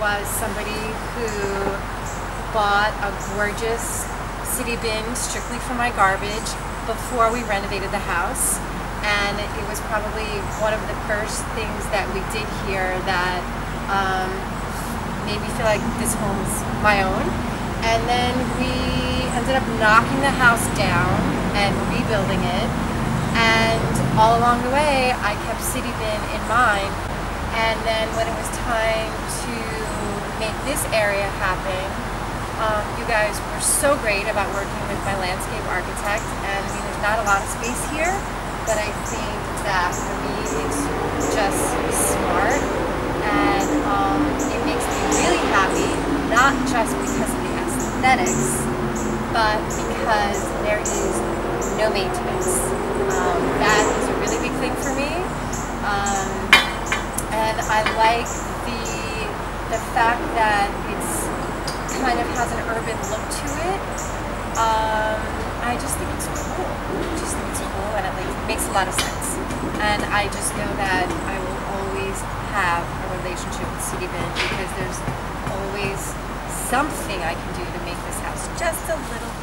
was somebody who bought a gorgeous CITIBIN strictly for my garbage before we renovated the house. And it was probably one of the first things that we did here that um, made me feel like this home's my own. And then we ended up knocking the house down and rebuilding it. And all along the way, I kept CITIBIN in mind. And then when it was time this area happen, um, you guys were so great about working with my landscape architect, and I mean, there's not a lot of space here, but I think that for me it's just smart, and um, it makes me really happy, not just because of the aesthetics, but because there is no maintenance. Um, that is a really big thing for me, um, and I like the the fact that it's kind of has an urban look to it. Um, I just think it's cool. I just think it's cool and it like, makes a lot of sense. And I just know that I will always have a relationship with CITIBIN because there's always something I can do to make this house just a little.